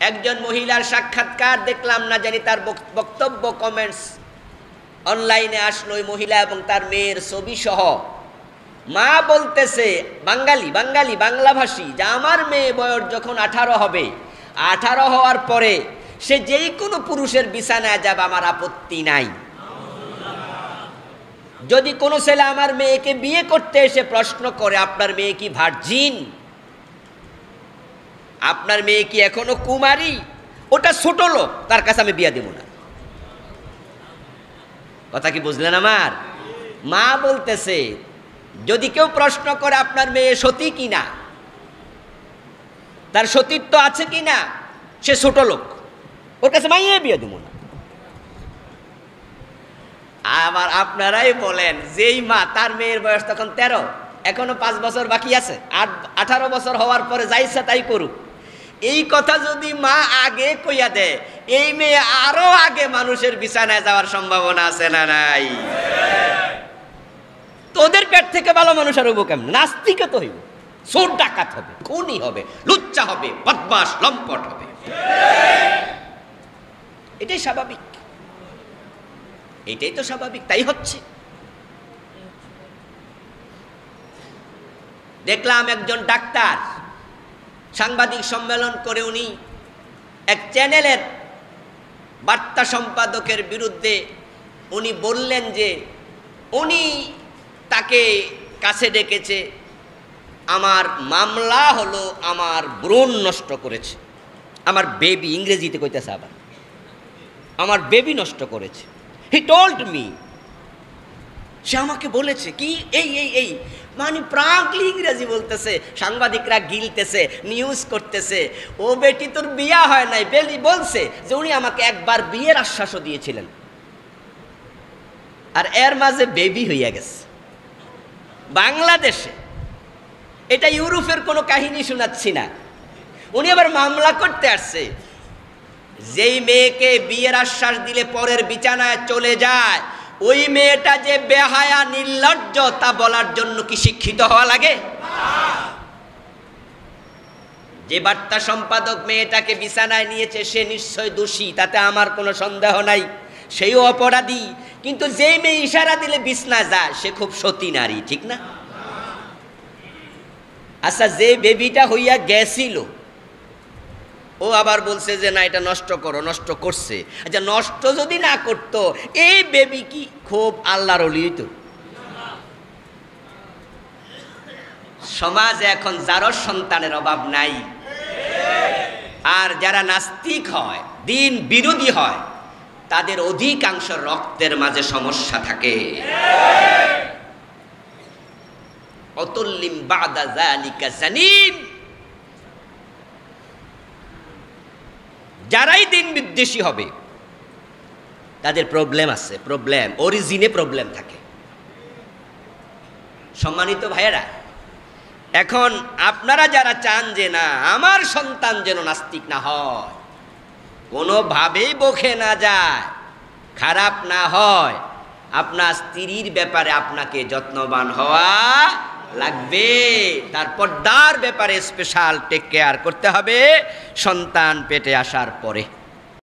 একজন মহিলার সাক্ষাৎকার দেখলাম না জানি তার বক্তব্য কমেন্টস অনলাইনে আসলো ওই মহিলা এবং তার মেয়ের ছবি সহ মা বলতেছে, বাঙালি বাঙালি, বাংলাভাষী, যে আমার মেয়ে বয়স যখন আঠারো হবে, আঠারো হওয়ার পরে সে যেই কোনো পুরুষের বিছানায় যাবে, আমার আপত্তি নাই। যদি কোনো ছেলে আমার মেয়েকে বিয়ে করতে এসে প্রশ্ন করে, আপনার মেয়ে কি ভার্জিন আপনার মেয়ে কি এখনও কুমারী? ওটা ছোট লোক, তার কাছে আমি বিয়া দেব না। কথা কি বুঝলেন আমার? মা বলতেছে, যদি কেউ প্রশ্ন করে আপনার মেয়ে সতী কিনা, তার সতীত্ব আছে কিনা, সে ছোট লোক, ওর কাছে মাইয়ে বিয়ে দেবো না। আবার আপনারাই বলেন, যেই মা তার মেয়ের বয়স তখন তেরো, এখনও পাঁচ বছর বাকি আছে, আট, আঠারো বছর হওয়ার পরে যা ইচ্ছা তাই করুক। এই কথা যদি মা আগে কইয়া দেয় এই মেয়ে আরও আগে মানুষের বিছানায় যাওয়ার সম্ভাবনা আছে না নাই? তোদের পেট থেকে ভালো মানুষ আর হইব কেমন? নাস্তিকে তো হইব। চোর ডাকাত হবে, খুনি হবে, লুচ্চা হবে বদমাস লম্পট হবে। এটাই স্বাভাবিক। এটাই তো স্বাভাবিক, তাই হচ্ছে। দেখলাম একজন ডাক্তার সাংবাদিক সম্মেলন করে উনি এক চ্যানেলের বার্তা সম্পাদকের বিরুদ্ধে উনি বললেন যে উনি তাকে কাছে ডেকেছে, আমার মামলা হলো আমার ব্রণ নষ্ট করেছে। আমার বেবি ইংরেজিতে কইতেছে আবার। আমার বেবি নষ্ট করেছে। হি টোল্ড মি সে আমাকে বলেছে, কি? এই এই এই। মানে প্রাকলি ইংরেজি বলতেছে, সাংবাদিকরা গিলতেছে নিউজ করতেছে। ও বেটি, তোর বিয়া হয় নাই। বেলি বলছে যে উনি আমাকে একবার বিয়ের আশ্বাসও দিয়েছিলেন। আর এর মাঝে বেবি হইয়া গেছে। বাংলাদেশে, এটা ইউরোপের কোনো কাহিনী শোনাচ্ছি না। উনি আবার মামলা করতে আসছে। যেই মেয়েকে বিয়ের আশ্বাস দিলে পরের বিছানায় চলে যায় ওই মেয়েটা যে বেহায়া, নির্লজ্জ, তা বলার জন্য কি শিক্ষিত হওয়া লাগে? যে বার্তা সম্পাদক মেয়েটাকে বিছানায় নিয়েছে, সে নিশ্চয় দোষী, তাতে আমার কোনো সন্দেহ নাই। সেও অপরাধী, কিন্তু যেই মেয়ে ইশারা দিলে বিছনা যায়, সে খুব সতী নারী, ঠিক না? আচ্ছা যে বেবিটা হইয়া গেছিল ও আবার বলছে যে, না, এটা নষ্ট করো, নষ্ট করছে। আচ্ছা নষ্ট যদি না করতো, এই বেবি কি খুব আল্লাহর অলি তো সমাজে এখন যারও সন্তানের অভাব নাই, আর যারা নাস্তিক হয়, দিন বিরোধী হয়, তাদের অধিকাংশ রক্তের মাঝে সমস্যা থাকে। অতুল্লিম বাদা জালিকা জানিম। যারাই দিন বিদ্বেষী হবে, তাদের প্রবলেম আছে প্রবলেম অরিজিনে প্রবলেম থাকে। সম্মানিত ভাইয়েরা, এখন আপনারা যারা চান যে না, আমার সন্তান যেন নাস্তিক না হয়, কোনোভাবেই বখে না যায়, খারাপ না হয়, আপনার স্ত্রীর ব্যাপারে আপনাকে যত্নবান হওয়া লাগবে। তারপর দার ব্যাপারে স্পেশাল টেক কেয়ার করতে হবে। সন্তান পেটে আসার পরে।